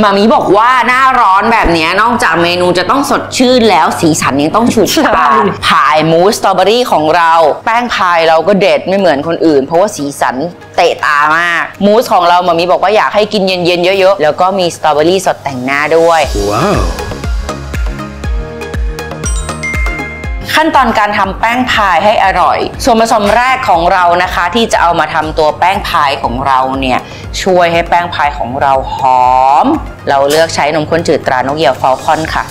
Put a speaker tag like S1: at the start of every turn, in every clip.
S1: มามีบอกว่าหน้าร้อนแบบนี้นอกจากเมนูจะต้องสดชื่นแล้วสีสันยังต้องฉูดฉาดพายมูสสตรอเบอรี่ของเรา แป้งพายเราก็เด็ดไม่เหมือนคนอื่น เพราะว่าสีสันเตะตามาก มูสของเรามามีบอกว่าอยากให้กินเย็นๆเยอะๆ แล้วก็มีสตรอเบอรี่สดแต่งหน้าด้วย
S2: Wow.
S1: ขั้นตอนการทำแป้งพายให้อร่อย ส่วนผสมแรกของเรานะคะ ที่จะเอามาทำตัวแป้งพายของเราเนี่ย ช่วยให้แป้งพายของเราหอม เราเลือกใช้นมข้นจืดตรานกเหยี่ยวฟอลคอนค่ะ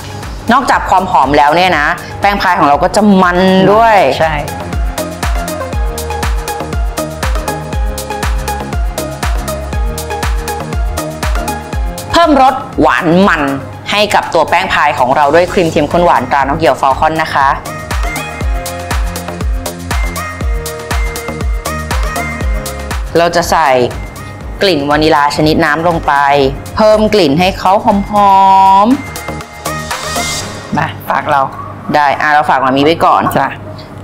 S1: นอกจากความหอมแล้วเนี่ยนะ แป้งพายของเราก็จะมันด้วย
S3: ใช่
S1: เพิ่มรสหวานมันให้กับตัวแป้งพายของเราด้วยครีมเทียมข้นหวานตรานกเหยี่ยวฟอลคอนนะคะเราจะใส่ กลิ่นวานิลาชนิดน้ำลงไป เพิ่มกลิ่นให้เขาหอม
S3: มาฝากเรา
S1: ๆได้อะเราฝากมามีไว้ก่อน
S3: จ้ะ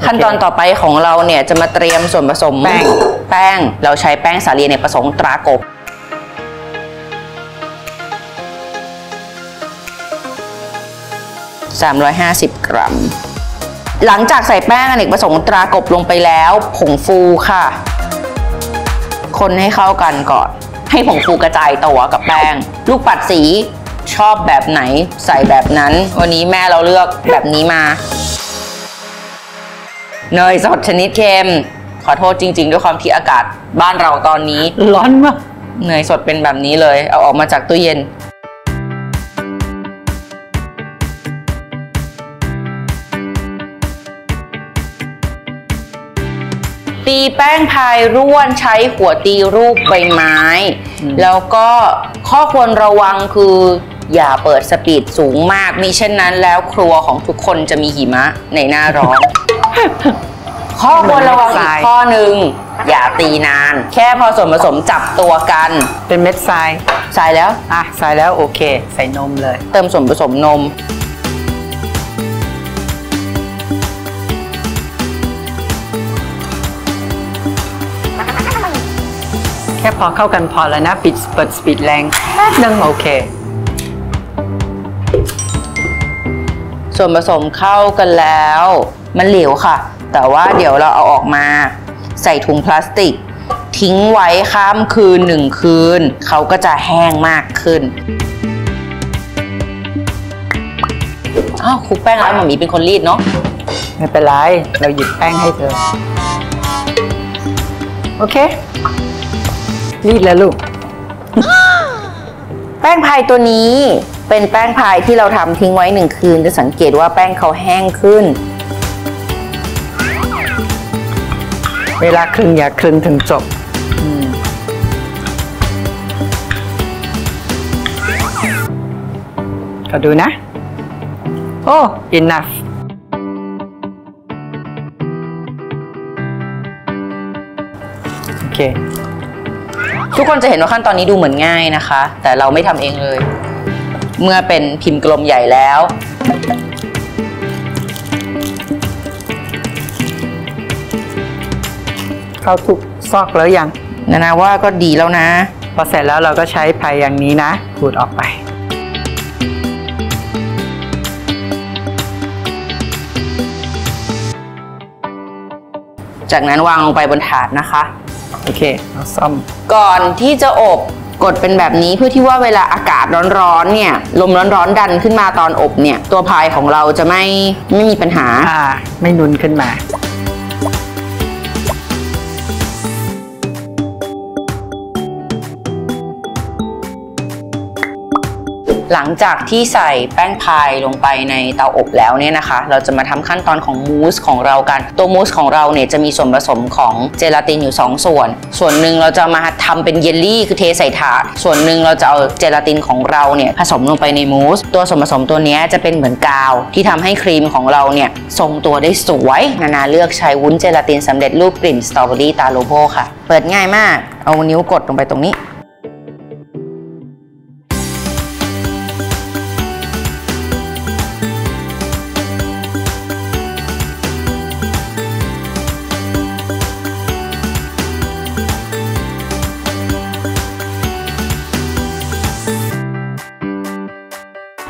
S1: ขั้นตอนต่อไปของเราเนี่ยจะมาเตรียมส่วนผสม
S3: แป้ง
S1: แป้งเราใช้แป้งสาลีในประสงค์ตรากบ350 กรัม หลังจากใส่แป้งอเนกประสงค์ตรากบลงไปแล้ว ผงฟูค่ะ คนให้เข้ากันก่อน ให้ผงฟูกระจายตัวกับแป้ง ลูกปัดสีชอบแบบไหนใส่แบบนั้น วันนี้แม่เราเลือกแบบนี้มา เนยสดชนิดเค็ม ขอโทษจริง ๆ ด้วยความที่อากาศบ้านเราตอนนี้
S3: ร้อนมาก
S1: เนยสดเป็นแบบนี้เลย เอาออกมาจากตู้เย็น ตีแป้งพายร่วนใช้หัวตีรูปใบไม้ แล้วก็ข้อควรระวังคืออย่าเปิดสปีดสูงมากมิเช่นนั้นแล้วครัวของทุกคนจะมีหิมะในหน้าร้อน ข้อควรระวังอีกข้อหนึ่งอย่าตีนาน แค่พอส่วนผสมจับตัวกัน
S3: เป็นเม็ดทราย
S1: ใส่แล้ว
S3: อะ ใส่แล้วโอเค ใส่นมเลย
S1: เติมส่วนผสมนม
S3: ค่พอเข้ากันพอแล้วนะ ปิดเปิดสปีดแรงแป๊บนึงโอเค
S1: ส่วนผสมเข้ากันแล้ว มันเหลวค่ะ แต่ว่าเดี๋ยวเราเอาออกมา ใส่ถุงพลาสติก ทิ้งไว้ข้ามคืนหนึ่งคืน เขาก็จะแห้งมากขึ้นอ้าวคลุกแป้งแล้วหมามีเป็นคนรีดเนาะ
S3: ไม่เป็นไร เราหยิบแป้งให้เธอ โอเค รีดแล้วลูก
S1: แป้งพายตัวนี้เป็นแป้งพายที่เราทำทิ้งไว้หนึ่งคืน จะสังเกตว่าแป้งเขาแห้งขึ้น
S3: เวลาคลึงอย่าคลึงถึงจบอืมก็ดูนะ โอ้ enough โอเค
S1: ทุกคนจะเห็นว่าขั้นตอนนี้ดูเหมือนง่ายนะคะ แต่เราไม่ทำเองเลย เมื่อเป็นพิมพ์กลมใหญ่แล้ว
S3: เข้าทุกซอกแล้วยัง
S1: นานาว่าก็ดีแล้วนะ
S3: พอเสร็จแล้วเราก็ใช้พายอย่างนี้นะขูดออกไป
S1: จากนั้นวางลงไปบนถาดนะคะ
S3: โอเคเอาซ่อม
S1: ก่อนที่จะอบกดเป็นแบบนี้เพื่อที่ว่าเวลาอากาศร้อนๆเนี่ยลมร้อนๆดันขึ้นมาตอนอบเนี่ย ตัวพายของเราจะไม่ไม่มีปัญหา
S3: อ่า ไม่นุนขึ้นมา
S1: หลังจากที่ใส่แป้งพายลงไปในเตาอบแล้วเนี่ยนะคะ เราจะมาทำขั้นตอนของมูสของเรากัน ตัวมูสของเราเนี่ยจะมีส่วนผสมของเจลาตินอยู่ 2 ส่วน ส่วนหนึ่งเราจะมาทำเป็นเยลลี่คือเทใส่ถาด ส่วนหนึ่งเราจะเอาเจลาตินของเราเนี่ยผสมลงไปในมูส ตัวส่วนผสมตัวนี้จะเป็นเหมือนกาว ที่ทำให้ครีมของเราเนี่ยทรงตัวได้สวย นานาเลือกใช้วุ้นเจลาตินสำเร็จรูปกลิ่นสตรอเบอรี่ตาโลโบค่ะ เปิดง่ายมาก เอานิ้วกดลงไปตรงนี้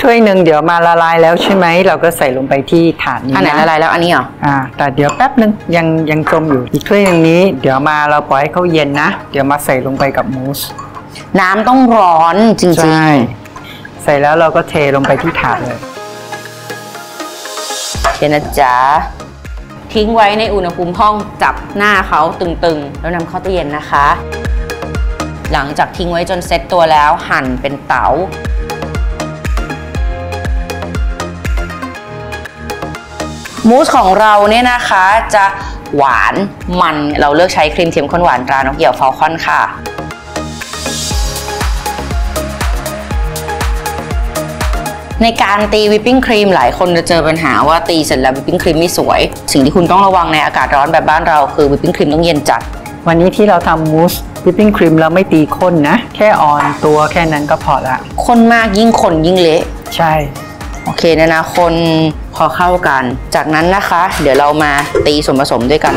S3: ถ้วยหนึ่งเดี๋ยวมาละลายแล้วใช่ไหมเราก็ใส่ลงไปที่ถาดนี้
S1: อันไหน
S3: นะ
S1: ละลายแล้วอันนี้เหรอ
S3: อ่าแต่เดี๋ยวแป๊บหนึ่งยังยังจมอยู่อีกถ้วยหนึ่งนี้ เดี๋ยวมาเราปล่อยให้เขาเย็นนะ เดี๋ยวมาใส่ลงไปกับมูส
S1: น้ำต้องร้อนจริง
S3: ใช่ใส่แล้วเราก็เทลงไปที่ถาดเลย
S1: ๆเดี๋ยวนะจ๊ะทิ้งไว้ในอุณหภูมิห้องจับหน้าเขาตึงๆ แล้วนำเข้าตู้เย็นนะคะ หลังจากทิ้งไว้จนเซ็ตตัวแล้วหั่นเป็นเต๋า มูสของเราเนี่ยนะคะจะหวานมันเราเลือกใช้ครีมเทียมข้นหวานตรานกเหยี่ยวฟอลคอนค่ะในการตีวิปปิ้งครีมหลายคนจะเจอปัญหาว่าตีเสร็จแล้ววิปปิ้งครีมไม่สวย สิ่งที่คุณต้องระวังในอากาศร้อนแบบบ้านเราคือวิปปิ้งครีมต้องเย็นจัด
S3: วันนี้ที่เราทำมูสวิปปิ้งครีมเราไม่ตีข้นนะ แค่อ่อนตัวแค่นั้นก็พอละ
S1: คนมากยิ่งคนยิ่งเละ
S3: ใช่
S1: โอเคนะนะคนพอเข้ากัน จากนั้นนะคะ เดี๋ยวเรามาตีส่วนผสมด้วยกัน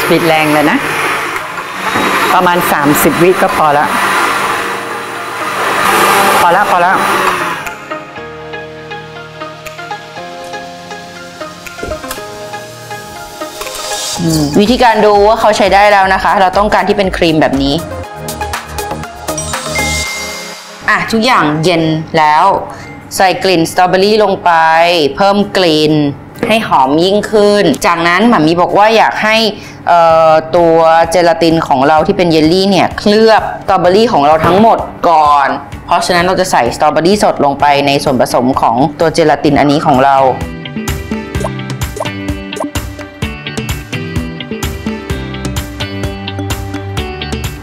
S3: สปีดแรงเลยนะ ประมาณ 30 วิก็พอละพอละพอละ
S1: วิธีการดูว่าเขาใช้ได้แล้วนะคะ เราต้องการที่เป็นครีมแบบนี้อะทุกอย่างเย็นแล้ว ใส่กลิ่นสตรอเบอรี่ลงไป เพิ่มกลิ่นให้หอมยิ่งขึ้น จากนั้นหมามีบอกว่าอยากให้ตัวเจลาตินของเราที่เป็นเยลลี่เนี่ย เคลือบสตรอเบอรี่ของเราทั้งหมดก่อน เพราะฉะนั้นเราจะใส่สตรอเบอรี่สดลงไปในส่วนผสมของตัวเจลาตินอันนี้ของเรา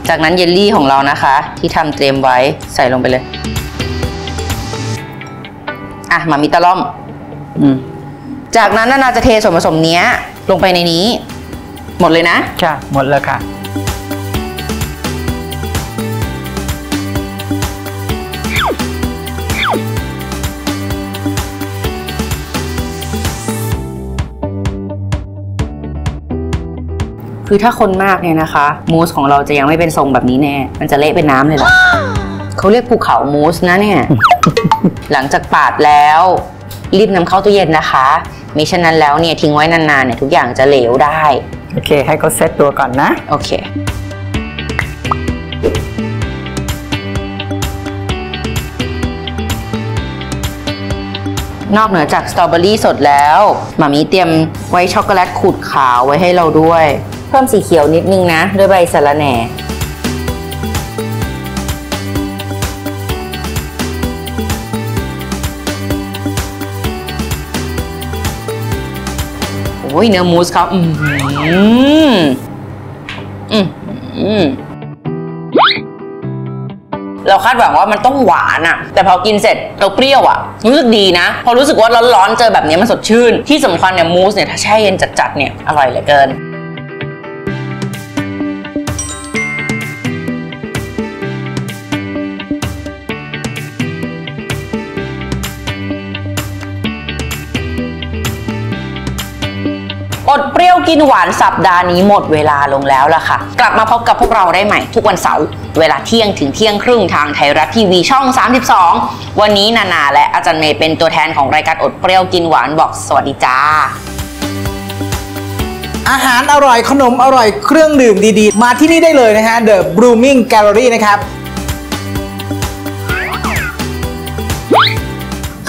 S1: จากนั้นเยลลี่ของเรานะคะ ที่ทำเตรียมไว้ใส่ลงไปเลย อะหมามีตะล่อม
S3: อืม
S1: จากนั้นนานาจะเทส่วนผสมเนี้ย ลงไปในนี้ หมดเลยนะ
S3: ค่ะ หมดแล้วค่ะ
S1: คือถ้าคนมากเนี่ยนะคะมูสของเราจะยังไม่เป็นทรงแบบนี้แน่ มันจะเละเป็นน้ำเลยเหรอเขาเรียกภูเขามูสนะเนี่ย หลังจากปาดแล้ว รีบนำเข้าตู้เย็นนะคะ มิฉะนั้นแล้วเนี่ยทิ้งไว้นานๆเนี่ยทุกอย่างจะเหลวได้
S3: โอเค ให้เขาเซตตัวก่อนนะ
S1: โอเค นอกเหนือจากสตรอเบอรี่สดแล้วหมามีเตรียมไว้ช็อกโกแลตขูดขาวไว้ให้เราด้วย เพิ่มสีเขียวนิดนึงนะ ด้วยใบสะระแหน่ โอ้ยเนื้อมูสเขาอืมอืมอืมเราคาดหวังว่ามันต้องหวานอะแต่พอกินเสร็จเราเปรี้ยวอะรู้สึกดีนะ พอรู้สึกว่าร้อนๆเจอแบบนี้มันสดชื่น ที่สำคัญเนี่ยมูสเนี่ยถ้าแช่เย็นจัดๆเนี่ยอร่อยเหลือเกิน ยวกินหวานสัปดาห์นี้หมดเวลาลงแล้วล่ะค่ะ กลับมาพบกับพวกเราได้ใหม่ ทุกวันเสาร์เวลาเที่ยงถึงเที่ยงครึ่งทางไทยรัฐทีวีช่อง 32 วันนี้นานาและอาจารย์เมย์เป็นตัวแทนของรายการอดเปรี้ยวกินหวานบอกสวัสดีจ้า
S2: อาหารอร่อยขนมอร่อยเครื่องดื่มดีๆ มาที่นี่ได้เลยนะฮะ The Blooming Gallery นะครับ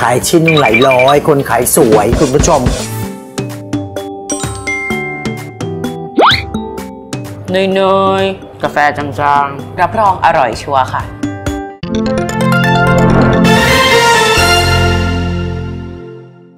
S2: ขายชิ้นหลายร้อย คนขายสวยคุณผู้ชม
S1: เนยๆ กาแฟจางๆ รับรองอร่อยชัวร์ค่ะ